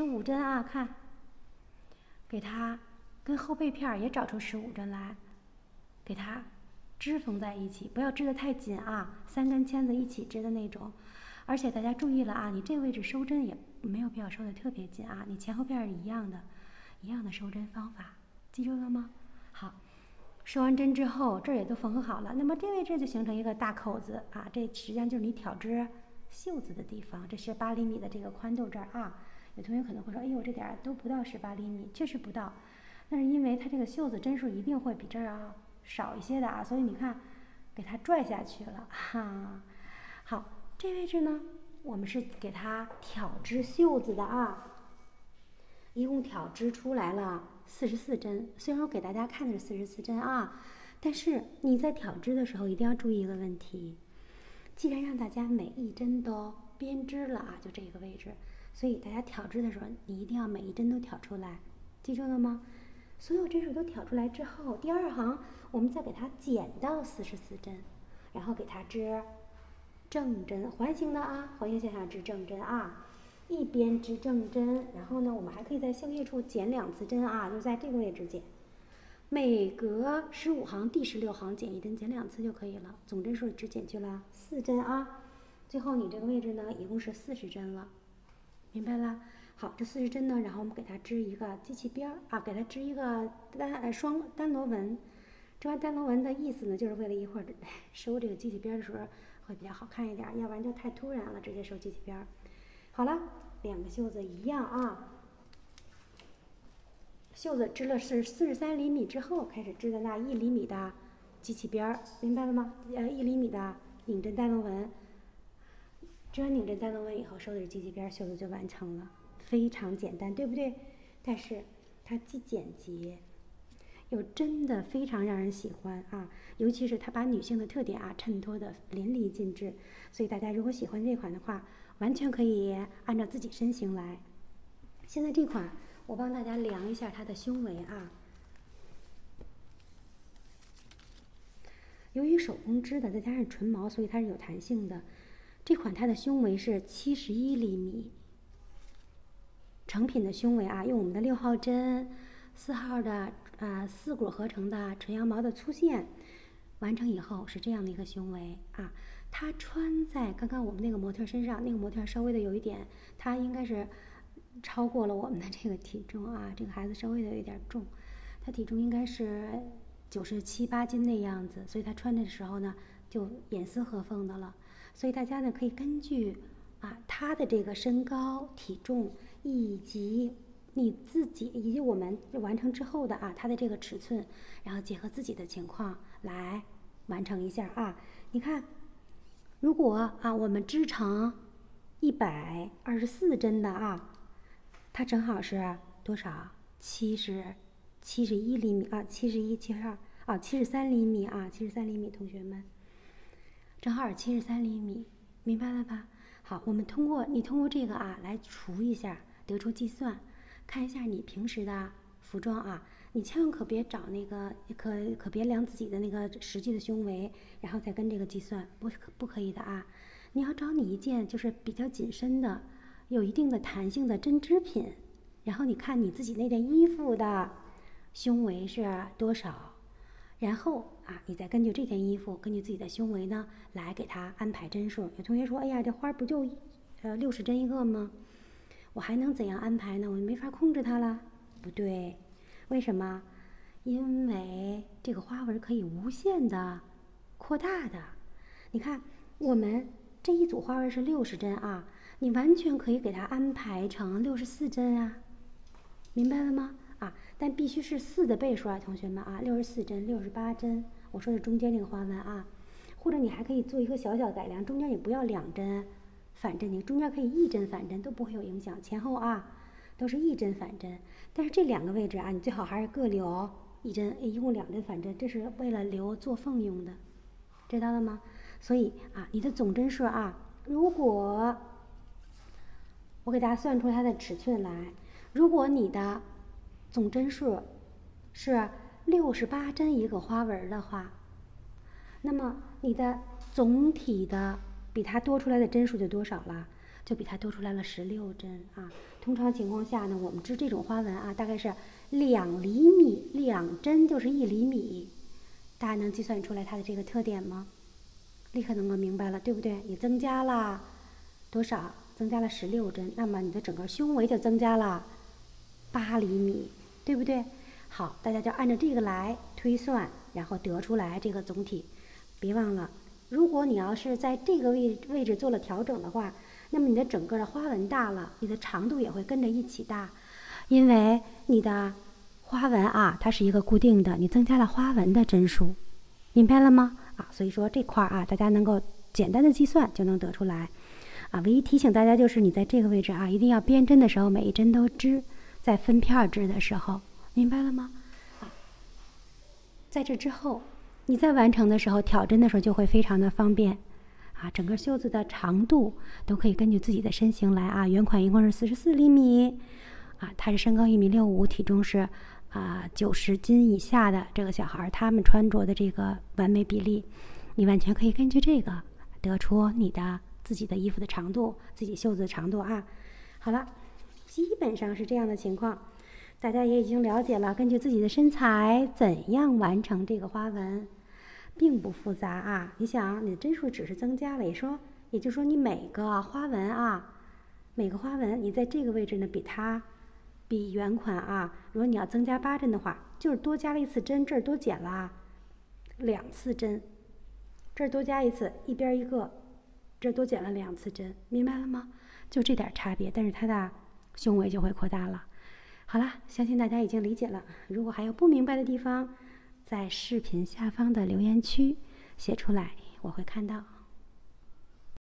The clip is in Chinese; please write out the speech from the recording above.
十五针啊，看，给它跟后背片儿也找出十五针来，给它织缝在一起，不要织得太紧啊，三根签子一起织的那种。而且大家注意了啊，你这个位置收针也没有必要收的特别紧啊，你前后片儿一样的，一样的收针方法，记住了吗？好，收完针之后，这儿也都缝合好了，那么这位置就形成一个大口子啊，这实际上就是你挑织袖子的地方，这是八厘米的这个宽度这儿啊。有同学可能会说，哎呦，这点儿都不到十八厘米，确实不到。那是因为它这个袖子针数一定会比这儿要少一些的啊，所以你看，给它拽下去了，哈。好，这位置呢，我们是给它挑织袖子的啊，一共挑织出来了四十四针。虽然我给大家看的是四十四针啊，但是你在挑织的时候一定要注意一个问题，既然让大家每一针都编织了啊，就这个位置。所以大家挑织的时候，你一定要每一针都挑出来，记住了吗？所有针数都挑出来之后，第二行我们再给它减到四十四针，然后给它织正针，环形的啊，环形线下织正针啊，一边织正针，然后呢，我们还可以在相接处减两次针啊，就在这个位置减，每隔十五行第十六行减一针，减两次就可以了，总针数只减去了四针啊，最后你这个位置呢，一共是四十针了。明白了，好，这四十针呢，然后我们给它织一个机器边儿啊，给它织一个单呃双单螺纹。织完单螺纹的意思呢，就是为了一会儿收这个机器边的时候会比较好看一点，要不然就太突然了，直接收机器边儿。好了，两个袖子一样啊，袖子织了是四十三厘米之后，开始织的那一厘米的机器边儿，明白了吗？呃，一厘米的拧针单螺纹。织完拧针单螺纹以后，收的是机器边，袖子就完成了，非常简单，对不对？但是它既简洁，又真的非常让人喜欢啊！尤其是它把女性的特点啊衬托的淋漓尽致。所以大家如果喜欢这款的话，完全可以按照自己身形来。现在这款我帮大家量一下它的胸围啊。由于手工织的，再加上纯毛，所以它是有弹性的。这款它的胸围是七十一厘米，成品的胸围啊，用我们的六号针，四号的啊四股合成的纯羊毛的粗线，完成以后是这样的一个胸围啊。它穿在刚刚我们那个模特身上，那个模特稍微的有一点，它应该是超过了我们的这个体重啊。这个孩子稍微的有点重，他体重应该是九十七八斤那样子，所以他穿的时候呢，就严丝合缝的了。所以大家呢可以根据啊他的这个身高、体重以及你自己以及我们完成之后的啊他的这个尺寸，然后结合自己的情况来完成一下啊。你看，如果啊我们织成一百二十四针的啊，它正好是多少？七十七十一厘米啊，七十一、七十二啊，七十三厘米啊，七十三厘米，同学们。正好七十三厘米，明白了吧？好，我们通过你通过这个啊来除一下，得出计算，看一下你平时的服装啊，你千万可别找那个，可可别量自己的那个实际的胸围，然后再跟这个计算，不不可以的啊！你要找你一件就是比较紧身的，有一定的弹性的针织品，然后你看你自己那件衣服的胸围是多少。然后啊，你再根据这件衣服，根据自己的胸围呢，来给它安排针数。有同学说：“哎呀，这花不就呃六十针一个吗？我还能怎样安排呢？我没法控制它了。”不对，为什么？因为这个花纹可以无限的扩大的。你看，我们这一组花纹是六十针啊，你完全可以给它安排成六十四针啊，明白了吗？啊，但必须是四的倍数啊，同学们啊，六十四针、六十八针，我说的中间这个花纹啊，或者你还可以做一个小小改良，中间也不要两针反针，你中间可以一针反针都不会有影响，前后啊都是一针反针，但是这两个位置啊，你最好还是各留一针，一共两针反针，这是为了留做缝用的，知道了吗？所以啊，你的总针数啊，如果我给大家算出它的尺寸来，如果你的总针数是六十八针一个花纹的话，那么你的总体的比它多出来的针数就多少了？就比它多出来了十六针啊。通常情况下呢，我们织这种花纹啊，大概是两厘米，两针就是一厘米。大家能计算出来它的这个特点吗？立刻能够明白了，对不对？你增加了多少？增加了十六针，那么你的整个胸围就增加了八厘米，对不对？好，大家就按照这个来推算，然后得出来这个总体。别忘了，如果你要是在这个位位置做了调整的话，那么你的整个的花纹大了，你的长度也会跟着一起大，因为你的花纹啊，它是一个固定的，你增加了花纹的针数，明白了吗？啊，所以说这块儿啊，大家能够简单的计算就能得出来。啊，唯一提醒大家就是你在这个位置啊，一定要编针的时候每一针都织，在分片织的时候，明白了吗？啊，在这之后，你在完成的时候挑针的时候就会非常的方便。啊，整个袖子的长度都可以根据自己的身形来啊。原款一共是四十四厘米，啊，他是身高一米六五，体重是啊九十斤以下的这个小孩，他们穿着的这个完美比例，你完全可以根据这个得出你的。自己的衣服的长度，自己袖子的长度啊，好了，基本上是这样的情况，大家也已经了解了。根据自己的身材，怎样完成这个花纹，并不复杂啊。你想，你的针数只是增加了，也说，也就是说，你每个花纹啊，每个花纹，你在这个位置呢，比它，比原款啊，如果你要增加八针的话，就是多加了一次针，这儿多减了两次针，这儿多加一次，一边一个。这儿多减了两次针，明白了吗？就这点差别，但是它的胸围就会扩大了。好了，相信大家已经理解了。如果还有不明白的地方，在视频下方的留言区写出来，我会看到。